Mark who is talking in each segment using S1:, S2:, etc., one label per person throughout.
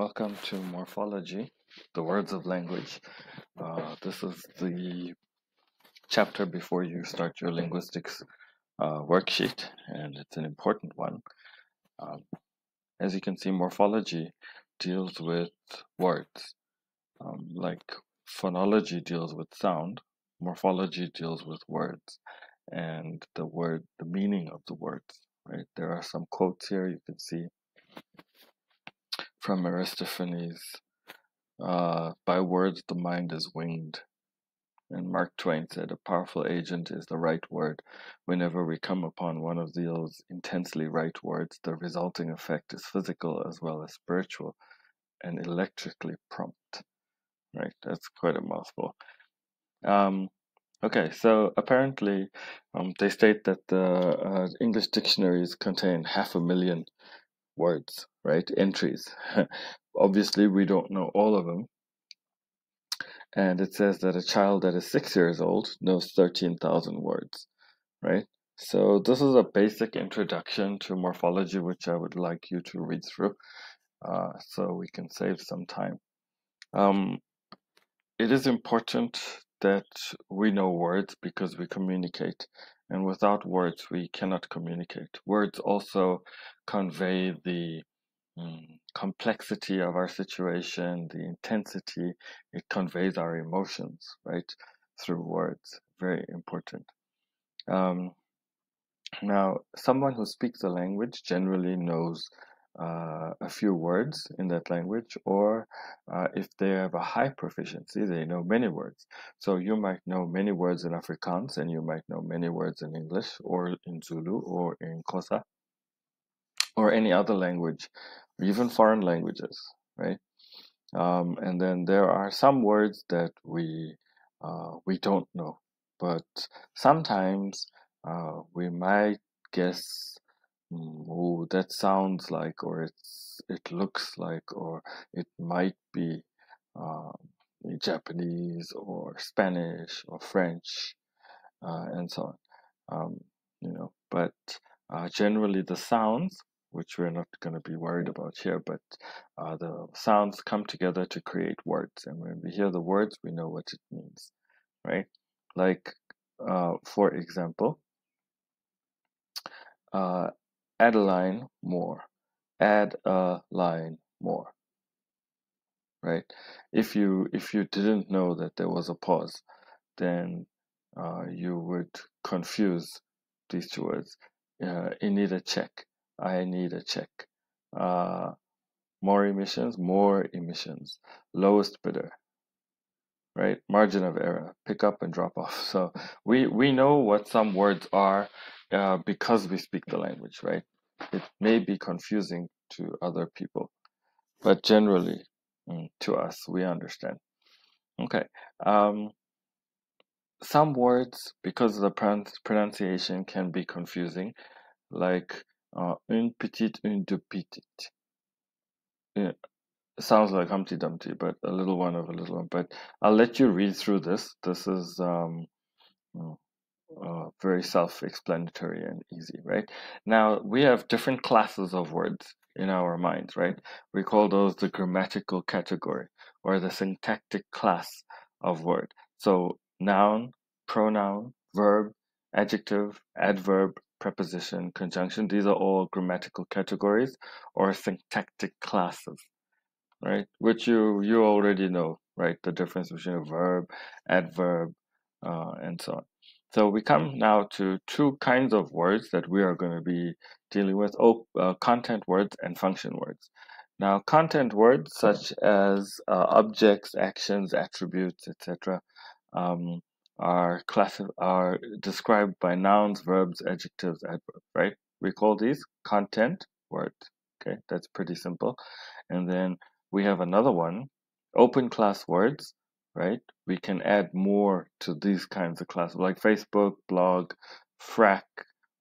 S1: Welcome to Morphology, the Words of Language. Uh, this is the chapter before you start your linguistics uh, worksheet, and it's an important one. Um, as you can see, morphology deals with words, um, like phonology deals with sound, morphology deals with words, and the word, the meaning of the words. Right? There are some quotes here you can see from Aristophanes. Uh, by words, the mind is winged. And Mark Twain said, A powerful agent is the right word. Whenever we come upon one of those intensely right words, the resulting effect is physical as well as spiritual and electrically prompt. Right? That's quite a mouthful. Um, okay, so apparently um, they state that the uh, English dictionaries contain half a million words, right? Entries. Obviously, we don't know all of them. And it says that a child that is six years old knows 13,000 words, right? So, this is a basic introduction to morphology, which I would like you to read through uh, so we can save some time. Um, it is important that we know words because we communicate and without words we cannot communicate words also convey the complexity of our situation the intensity it conveys our emotions right through words very important um, now someone who speaks a language generally knows uh, a few words in that language, or uh, if they have a high proficiency, they know many words. So you might know many words in Afrikaans, and you might know many words in English, or in Zulu, or in Xhosa, or any other language, even foreign languages, right? Um, and then there are some words that we uh, we don't know, but sometimes uh, we might guess oh, that sounds like, or it's it looks like, or it might be um, Japanese or Spanish or French, uh, and so on. Um, you know, but uh, generally the sounds, which we're not going to be worried about here, but uh, the sounds come together to create words, and when we hear the words, we know what it means, right? Like, uh, for example. Uh, add a line more add a line more right if you if you didn't know that there was a pause then uh, you would confuse these two words uh, you need a check i need a check. Uh, more emissions more emissions. Lowest bidder right? Margin of error. Pick up and drop off. So we we know what some words are uh, because we speak the language right? It may be confusing to other people, but generally mm, to us, we understand. Okay. Um, some words, because the pronunciation can be confusing, like une petite, une deux petites. Yeah, sounds like Humpty Dumpty, but a little one of a little one. But I'll let you read through this. This is um, mm, uh, very self-explanatory and easy, right? Now we have different classes of words in our minds, right? We call those the grammatical category or the syntactic class of word. So noun, pronoun, verb, adjective, adverb, preposition, conjunction, these are all grammatical categories or syntactic classes, right? Which you you already know, right? The difference between a verb, adverb, uh, and so on. So we come now to two kinds of words that we are going to be dealing with, oh, uh, content words and function words. Now, content words such as uh, objects, actions, attributes, etc., um, are class are described by nouns, verbs, adjectives, adverbs. Right? We call these content words. Okay, that's pretty simple. And then we have another one, open class words, right? We can add more to these kinds of classes like Facebook, blog, Frac,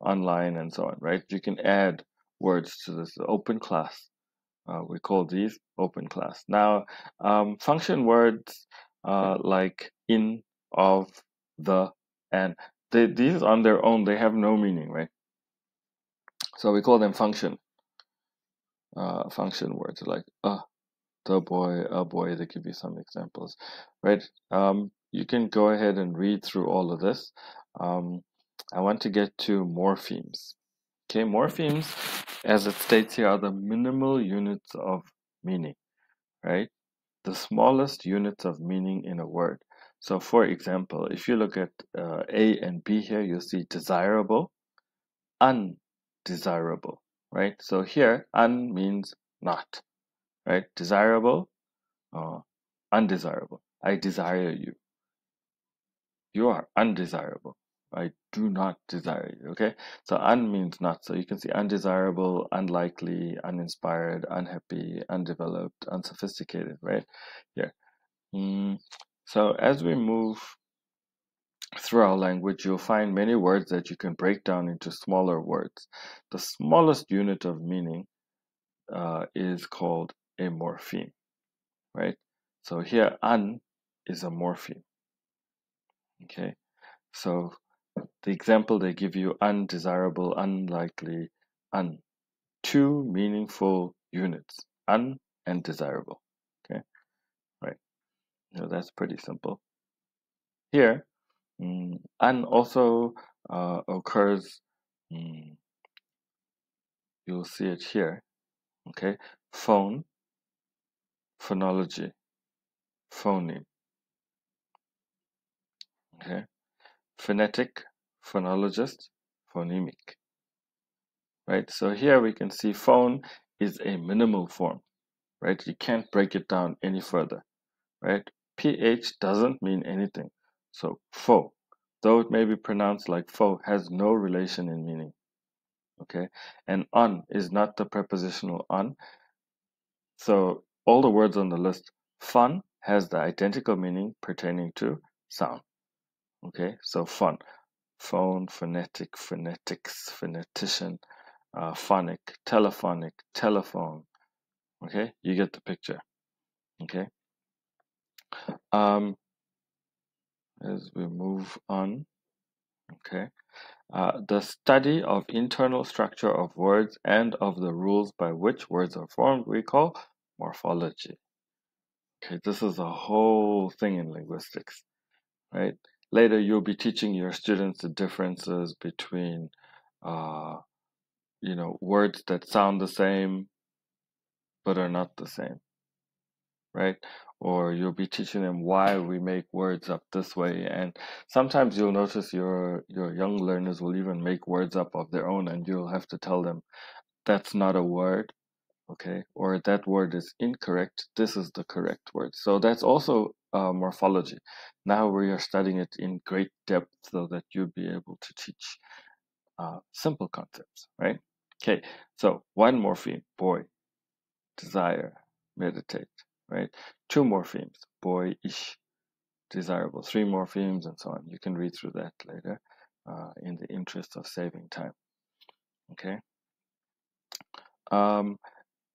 S1: online, and so on, right? You can add words to this open class. Uh, we call these open class. Now, um, function words uh, like in, of, the, and they, these on their own, they have no meaning, right? So we call them function uh, function words like uh, the boy, a boy. They give you some examples, right? Um, you can go ahead and read through all of this. Um, I want to get to morphemes. Okay, morphemes, as it states here, are the minimal units of meaning, right? The smallest units of meaning in a word. So, for example, if you look at uh, A and B here, you'll see desirable, undesirable, right? So here, un means not, right? Desirable, uh, undesirable. I desire you. You are undesirable. I do not desire you. Okay, so un means not. So you can see undesirable, unlikely, uninspired, unhappy, undeveloped, unsophisticated, right? Here. Mm. So as we move through our language, you'll find many words that you can break down into smaller words. The smallest unit of meaning uh, is called a morpheme, right? So here, un is a morpheme. Okay, so the example they give you undesirable, unlikely, un. Two meaningful units, un and desirable. So that's pretty simple. Here, mm, un also uh, occurs, mm, you'll see it here. Okay, phone, phonology, phoneme. Okay, phonetic, phonologist, phonemic. Right, so here we can see phone is a minimal form, right? You can't break it down any further, right? PH doesn't mean anything. So pho, though it may be pronounced like pho, has no relation in meaning. Okay, and on is not the prepositional on. So all the words on the list, phon has the identical meaning pertaining to sound. Okay, so phon phone, phonetic, phonetics, phonetician, uh, phonic, telephonic, telephone. Okay, you get the picture. Okay. Um, as we move on, okay, uh, the study of internal structure of words and of the rules by which words are formed we call morphology. Okay, this is a whole thing in linguistics, right? Later, you'll be teaching your students the differences between, uh, you know, words that sound the same but are not the same, right? Or you'll be teaching them why we make words up this way. And sometimes you'll notice your your young learners will even make words up of their own, and you'll have to tell them that's not a word okay or that word is incorrect. This is the correct word. So that's also uh, morphology. Now we are studying it in great depth so that you'll be able to teach uh, simple concepts right? Okay so one morpheme boy desire meditate right two morphemes boy ish desirable three morphemes and so on you can read through that later uh, in the interest of saving time okay um,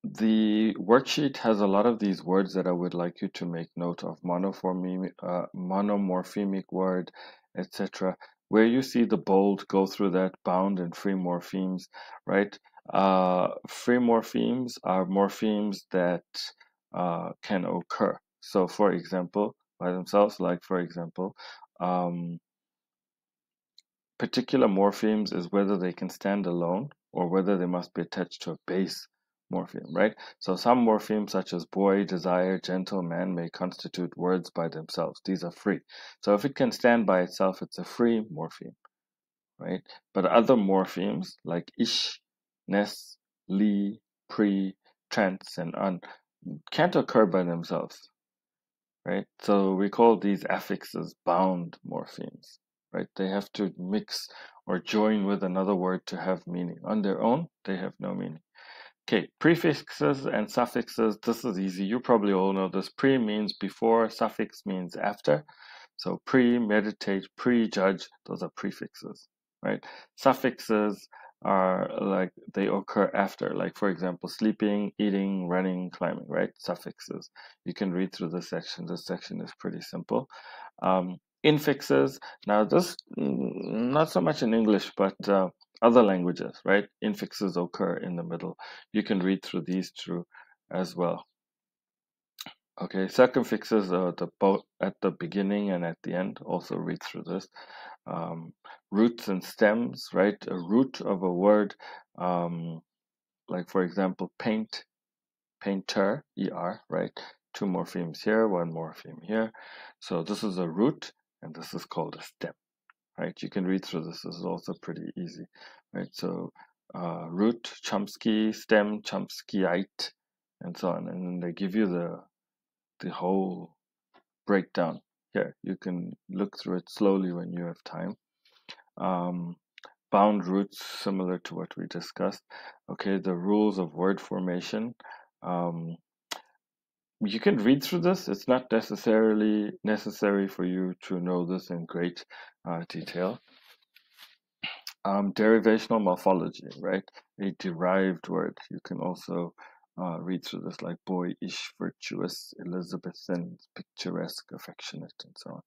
S1: the worksheet has a lot of these words that I would like you to make note of uh, monomorphemic word, etc. Where you see the bold, go through that bound and free morphemes, right? Uh, free morphemes are morphemes that uh, can occur. So, for example, by themselves, like for example, um, particular morphemes is whether they can stand alone or whether they must be attached to a base morpheme, right? So some morphemes such as boy, desire, gentle, man may constitute words by themselves. These are free. So if it can stand by itself, it's a free morpheme, right? But other morphemes like ish, ness, ly, pre, trans, and un can't occur by themselves, right? So we call these affixes bound morphemes, right? They have to mix or join with another word to have meaning. On their own, they have no meaning. Okay, prefixes and suffixes, this is easy. You probably all know this. Pre means before, suffix means after. So pre, meditate, prejudge, those are prefixes, right? Suffixes are like they occur after, like for example, sleeping, eating, running, climbing, right? Suffixes. You can read through this section. This section is pretty simple. Um, infixes, now this, mm, not so much in English, but uh, other languages, right? Infixes occur in the middle. You can read through these through as well. Okay, circumfixes uh, the both at the beginning and at the end. Also read through this. Um, roots and stems, right? A root of a word, um, like for example, paint, painter, er, right? Two morphemes here, one morpheme here. So this is a root, and this is called a stem, right? You can read through this. This is also pretty easy, right? So uh, root, Chomsky, stem, Chomskyite, and so on. And then they give you the the whole breakdown here. You can look through it slowly when you have time. Um, bound roots, similar to what we discussed. Okay, the rules of word formation. Um, you can read through this. It's not necessarily necessary for you to know this in great uh, detail. Um, derivational morphology, right? A derived word. You can also uh, read through this like boyish, virtuous, Elizabethan, picturesque, affectionate, and so on.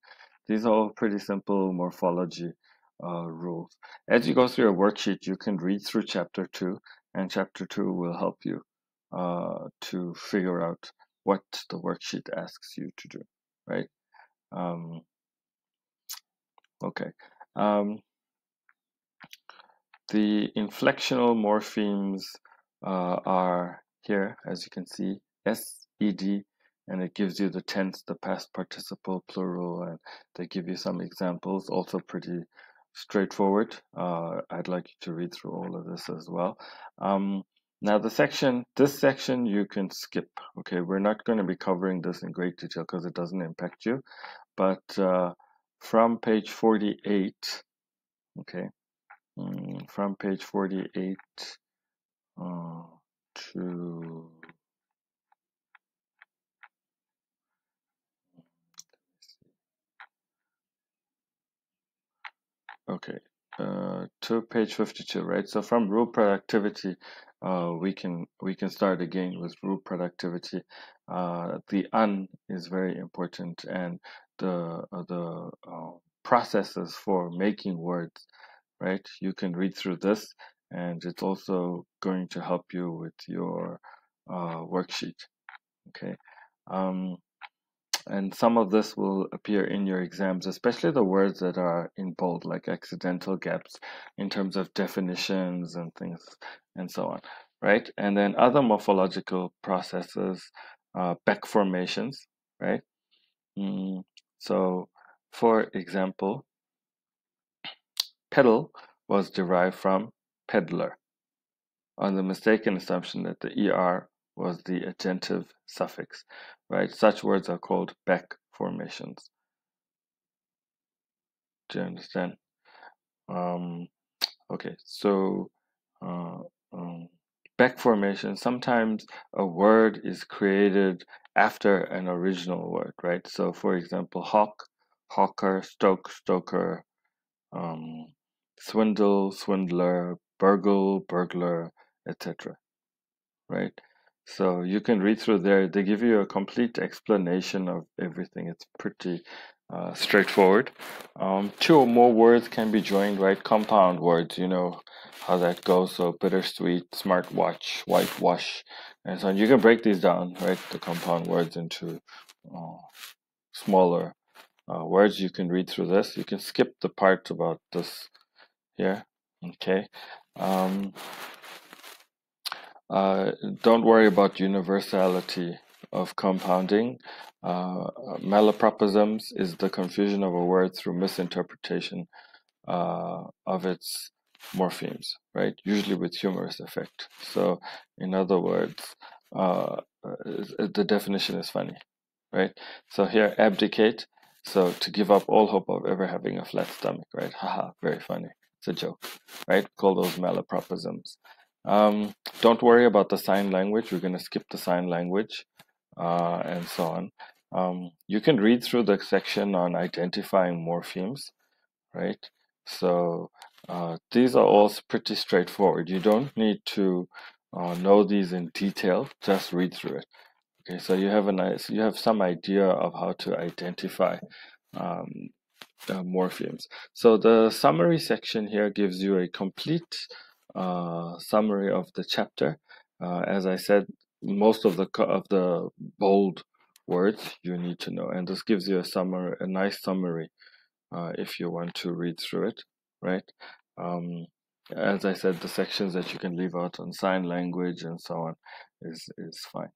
S1: These are all pretty simple morphology uh, rules. As you go through your worksheet, you can read through chapter two, and chapter two will help you uh, to figure out what the worksheet asks you to do, right? Um, okay. Um, the inflectional morphemes uh, are here, as you can see, S, E, D, and it gives you the tense, the past participle, plural, and they give you some examples, also pretty straightforward. Uh, I'd like you to read through all of this as well. Um, now the section, this section you can skip, okay? We're not going to be covering this in great detail because it doesn't impact you, but uh, from page 48, okay, mm, from page 48 uh, to okay uh, to page 52 right? So from rule productivity uh, we can we can start again with rule productivity. Uh, the un is very important and the uh, the uh, processes for making words right? You can read through this and it's also going to help you with your uh, worksheet okay? Um, and some of this will appear in your exams especially the words that are in bold like accidental gaps in terms of definitions and things and so on right? And then other morphological processes uh, back formations right? Mm, so for example peddle was derived from peddler on the mistaken assumption that the er was the agentive suffix, right? Such words are called back formations. Do you understand? Um, okay, so uh, um, back formation, sometimes a word is created after an original word, right? So for example, hawk, hawker, stoke, stoker, um, swindle, swindler, burgle, burglar, etc. Right? So you can read through there. They give you a complete explanation of everything. It's pretty uh, straightforward. Um, two or more words can be joined, right? Compound words, you know how that goes. So bittersweet, smartwatch, whitewash, and so on. You can break these down, right? The compound words into uh, smaller uh, words. You can read through this. You can skip the part about this here. Okay. Um, uh, don't worry about universality of compounding. Uh, malapropisms is the confusion of a word through misinterpretation uh, of its morphemes, right? Usually with humorous effect. So, in other words, uh, uh, the definition is funny, right? So here, abdicate. So to give up all hope of ever having a flat stomach, right? Haha, very funny. It's a joke, right? Call those malapropisms. Um, don't worry about the sign language. We're going to skip the sign language uh, and so on. Um, you can read through the section on identifying morphemes, right? So uh, these are all pretty straightforward. You don't need to uh, know these in detail. Just read through it. Okay, so you have a nice, you have some idea of how to identify um, uh, morphemes. So the summary section here gives you a complete uh, summary of the chapter. Uh, as I said, most of the of the bold words you need to know. And this gives you a summary, a nice summary, uh, if you want to read through it, right? Um, as I said, the sections that you can leave out on sign language and so on is is fine.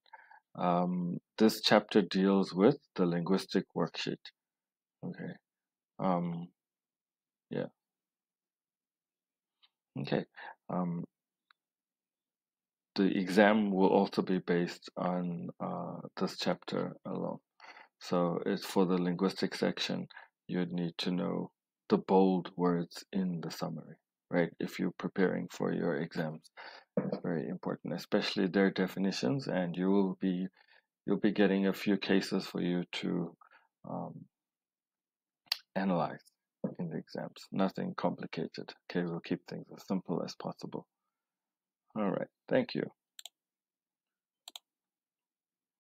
S1: Um, this chapter deals with the linguistic worksheet. Okay. Um, yeah. Okay. Um, the exam will also be based on uh, this chapter alone. So it's for the linguistic section, you'd need to know the bold words in the summary, right? If you're preparing for your exams, it's very important, especially their definitions, and you will be you'll be getting a few cases for you to um, analyze in the exams. Nothing complicated. Okay, we'll keep things as simple as possible. All right, thank you.